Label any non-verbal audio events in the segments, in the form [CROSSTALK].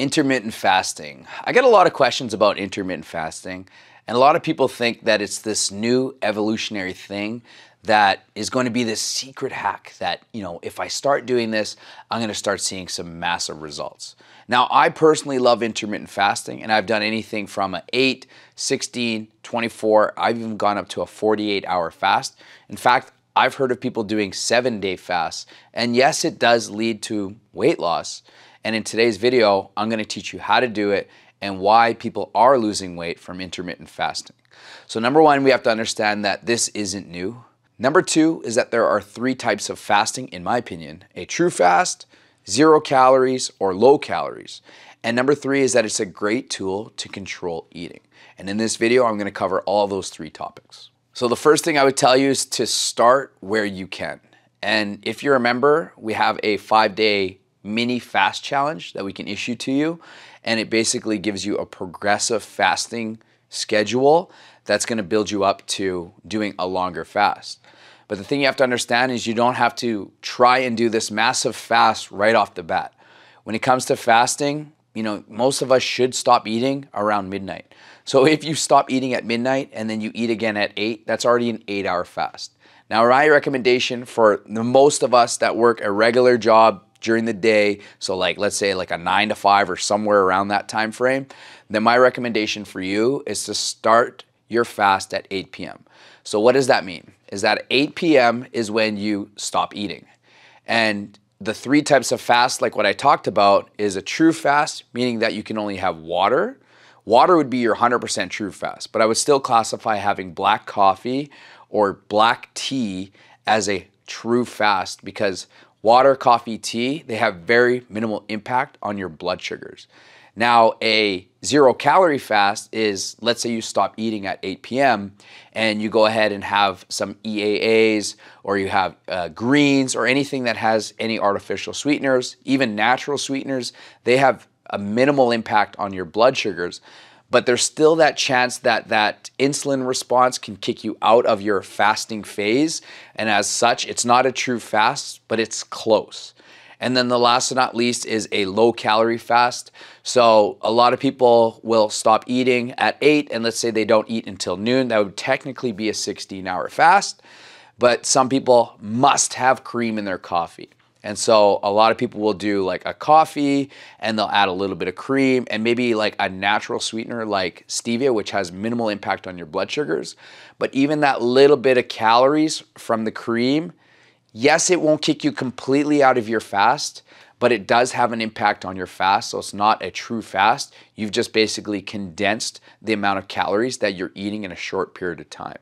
intermittent fasting. I get a lot of questions about intermittent fasting, and a lot of people think that it's this new evolutionary thing that is going to be this secret hack that, you know, if I start doing this, I'm going to start seeing some massive results. Now, I personally love intermittent fasting, and I've done anything from a 8, 16, 24, I've even gone up to a 48 hour fast. In fact, I've heard of people doing seven day fasts, and yes, it does lead to weight loss. And in today's video, I'm gonna teach you how to do it and why people are losing weight from intermittent fasting. So number one, we have to understand that this isn't new. Number two is that there are three types of fasting, in my opinion, a true fast, zero calories, or low calories. And number three is that it's a great tool to control eating. And in this video, I'm gonna cover all those three topics. So the first thing I would tell you is to start where you can. And if you're a member, we have a five day mini fast challenge that we can issue to you. And it basically gives you a progressive fasting schedule that's going to build you up to doing a longer fast. But the thing you have to understand is you don't have to try and do this massive fast right off the bat. When it comes to fasting, you know, most of us should stop eating around midnight. So [LAUGHS] if you stop eating at midnight and then you eat again at 8, that's already an 8-hour fast. Now, my recommendation for the most of us that work a regular job during the day, so like let's say like a 9 to 5 or somewhere around that time frame, then my recommendation for you is to start your fast at 8 p.m. So what does that mean? Is that 8 p.m. is when you stop eating. And the three types of fast, like what I talked about, is a true fast, meaning that you can only have water. Water would be your 100% true fast, but I would still classify having black coffee or black tea as a true fast because water, coffee, tea, they have very minimal impact on your blood sugars. Now, a zero calorie fast is let's say you stop eating at 8 p.m. and you go ahead and have some EAAs or you have uh, greens or anything that has any artificial sweeteners, even natural sweeteners, they have a minimal impact on your blood sugars but there's still that chance that that insulin response can kick you out of your fasting phase. And as such, it's not a true fast, but it's close. And then the last but not least is a low calorie fast. So a lot of people will stop eating at eight, and let's say they don't eat until noon. That would technically be a 16 hour fast. But some people must have cream in their coffee. And so a lot of people will do like a coffee and they'll add a little bit of cream and maybe like a natural sweetener like stevia, which has minimal impact on your blood sugars. But even that little bit of calories from the cream, yes, it won't kick you completely out of your fast, but it does have an impact on your fast. So it's not a true fast. You've just basically condensed the amount of calories that you're eating in a short period of time.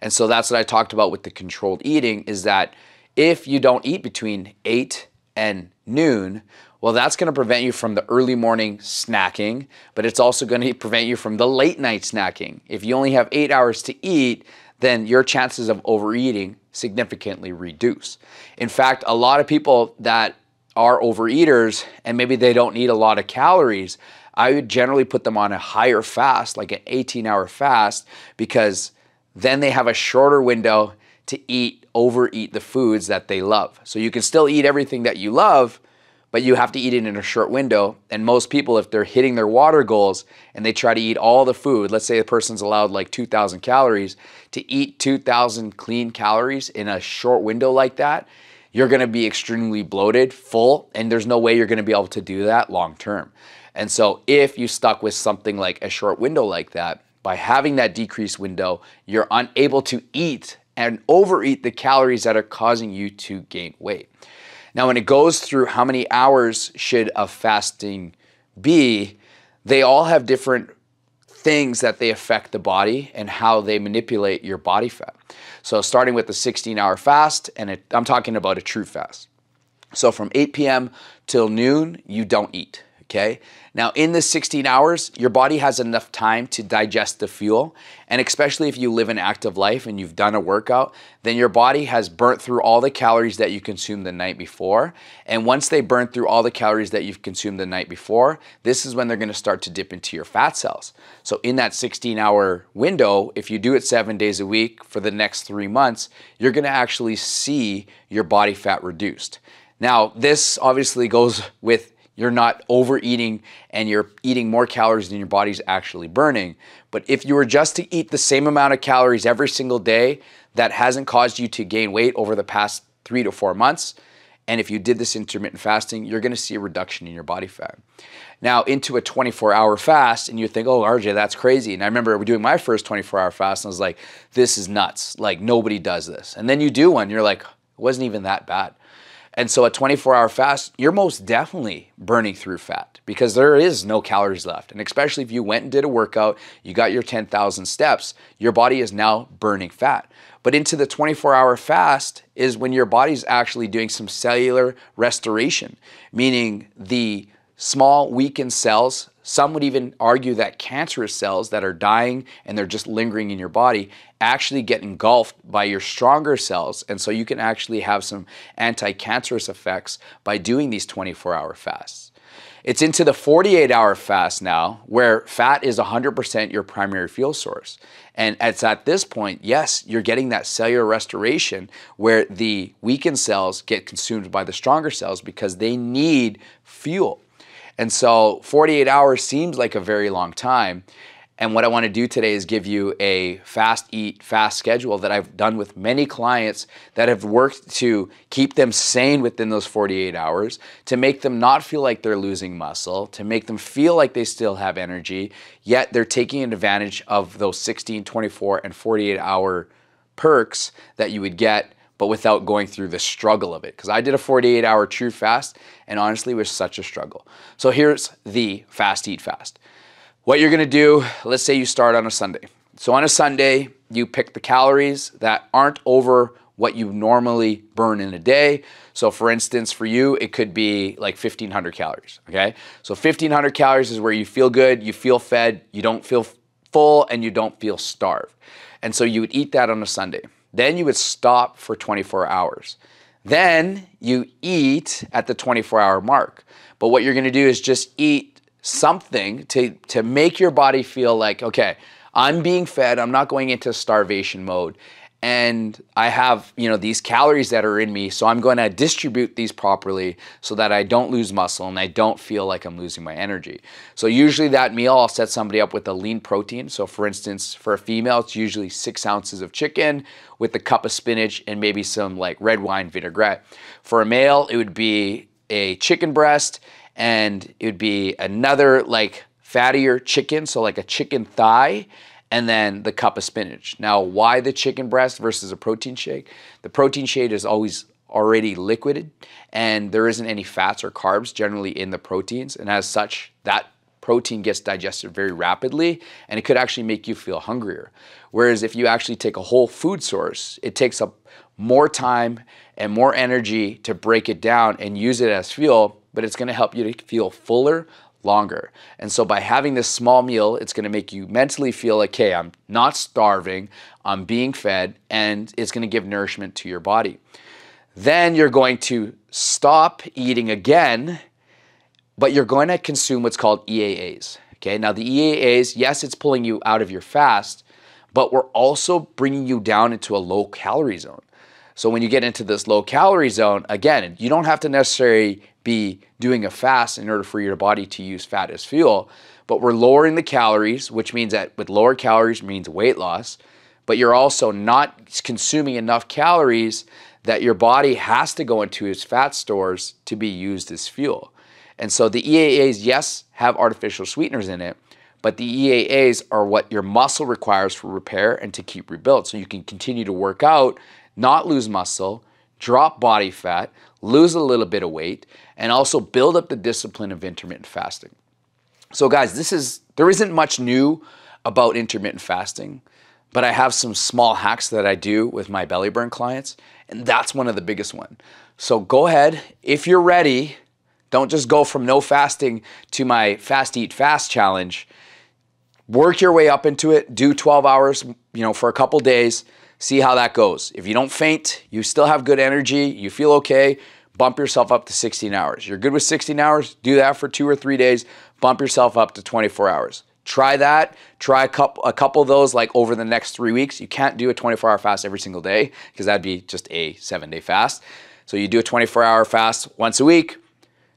And so that's what I talked about with the controlled eating is that if you don't eat between 8 and noon, well, that's going to prevent you from the early morning snacking, but it's also going to prevent you from the late night snacking. If you only have eight hours to eat, then your chances of overeating significantly reduce. In fact, a lot of people that are overeaters and maybe they don't need a lot of calories, I would generally put them on a higher fast, like an 18 hour fast, because then they have a shorter window to eat, overeat the foods that they love. So you can still eat everything that you love, but you have to eat it in a short window. And most people, if they're hitting their water goals and they try to eat all the food, let's say a person's allowed like 2,000 calories, to eat 2,000 clean calories in a short window like that, you're gonna be extremely bloated, full, and there's no way you're gonna be able to do that long term. And so if you stuck with something like a short window like that, by having that decreased window, you're unable to eat and overeat the calories that are causing you to gain weight. Now, when it goes through how many hours should a fasting be, they all have different things that they affect the body and how they manipulate your body fat. So, starting with the 16 hour fast, and it, I'm talking about a true fast. So, from 8 p.m. till noon, you don't eat okay? Now, in the 16 hours, your body has enough time to digest the fuel, and especially if you live an active life and you've done a workout, then your body has burnt through all the calories that you consumed the night before. And once they burn through all the calories that you've consumed the night before, this is when they're gonna start to dip into your fat cells. So, in that 16 hour window, if you do it seven days a week for the next three months, you're gonna actually see your body fat reduced. Now, this obviously goes [LAUGHS] with You're not overeating and you're eating more calories than your body's actually burning. But if you were just to eat the same amount of calories every single day, that hasn't caused you to gain weight over the past three to four months, and if you did this intermittent fasting, you're gonna see a reduction in your body fat. Now, into a 24 hour fast, and you think, oh, RJ, that's crazy. And I remember doing my first 24 hour fast, and I was like, this is nuts. Like, nobody does this. And then you do one, you're like, it wasn't even that bad. And so a 24 hour fast, you're most definitely burning through fat because there is no calories left. And especially if you went and did a workout, you got your 10,000 steps, your body is now burning fat. But into the 24 hour fast is when your body's actually doing some cellular restoration, meaning the small weakened cells some would even argue that cancerous cells that are dying and they're just lingering in your body actually get engulfed by your stronger cells. And so you can actually have some anti cancerous effects by doing these 24 hour fasts. It's into the 48 hour fast now where fat is 100% your primary fuel source. And it's at this point, yes, you're getting that cellular restoration where the weakened cells get consumed by the stronger cells because they need fuel. And so 48 hours seems like a very long time. And what I want to do today is give you a fast eat, fast schedule that I've done with many clients that have worked to keep them sane within those 48 hours, to make them not feel like they're losing muscle, to make them feel like they still have energy, yet they're taking advantage of those 16, 24, and 48 hour perks that you would get but without going through the struggle of it. Because I did a 48 hour true fast and honestly it was such a struggle. So here's the fast eat fast. What you're gonna do, let's say you start on a Sunday. So on a Sunday, you pick the calories that aren't over what you normally burn in a day. So for instance, for you, it could be like 1500 calories, okay? So 1500 calories is where you feel good, you feel fed, you don't feel full, and you don't feel starved. And so you would eat that on a Sunday. Then you would stop for 24 hours. Then you eat at the 24 hour mark. But what you're gonna do is just eat something to, to make your body feel like, okay, I'm being fed, I'm not going into starvation mode and I have, you know, these calories that are in me, so I'm going to distribute these properly so that I don't lose muscle and I don't feel like I'm losing my energy. So usually that meal, I'll set somebody up with a lean protein. So for instance, for a female, it's usually six ounces of chicken with a cup of spinach and maybe some like red wine vinaigrette. For a male, it would be a chicken breast and it would be another like fattier chicken, so like a chicken thigh and then the cup of spinach. Now, why the chicken breast versus a protein shake? The protein shake is always already liquided and there isn't any fats or carbs generally in the proteins. And as such, that protein gets digested very rapidly and it could actually make you feel hungrier. Whereas if you actually take a whole food source, it takes up more time and more energy to break it down and use it as fuel, but it's gonna help you to feel fuller, longer. And so by having this small meal, it's gonna make you mentally feel like, hey, I'm not starving, I'm being fed, and it's gonna give nourishment to your body. Then you're going to stop eating again, but you're going to consume what's called EAAs. Okay, now the EAAs, yes, it's pulling you out of your fast, but we're also bringing you down into a low calorie zone. So when you get into this low calorie zone, again, you don't have to necessarily be doing a fast in order for your body to use fat as fuel, but we're lowering the calories, which means that with lower calories means weight loss, but you're also not consuming enough calories that your body has to go into its fat stores to be used as fuel. And so the EAAs, yes, have artificial sweeteners in it, but the EAAs are what your muscle requires for repair and to keep rebuilt. So you can continue to work out not lose muscle, drop body fat, lose a little bit of weight, and also build up the discipline of intermittent fasting. So guys, this is there isn't much new about intermittent fasting, but I have some small hacks that I do with my belly burn clients, and that's one of the biggest one. So go ahead, if you're ready, don't just go from no fasting to my fast eat fast challenge. Work your way up into it, do 12 hours, you know, for a couple days see how that goes. If you don't faint, you still have good energy, you feel okay, bump yourself up to 16 hours. You're good with 16 hours, do that for two or three days, bump yourself up to 24 hours. Try that. Try a couple, a couple of those like over the next three weeks. You can't do a 24 hour fast every single day because that'd be just a seven day fast. So you do a 24 hour fast once a week.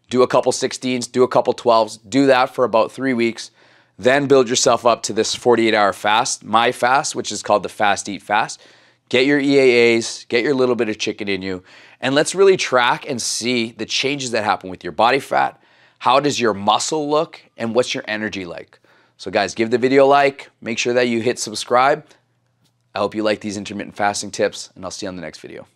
do a couple 16s, do a couple 12s, do that for about three weeks. Then build yourself up to this 48 hour fast, my fast, which is called the Fast Eat Fast. Get your EAAs, get your little bit of chicken in you, and let's really track and see the changes that happen with your body fat. How does your muscle look, and what's your energy like? So, guys, give the video a like, make sure that you hit subscribe. I hope you like these intermittent fasting tips, and I'll see you on the next video.